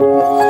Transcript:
拜。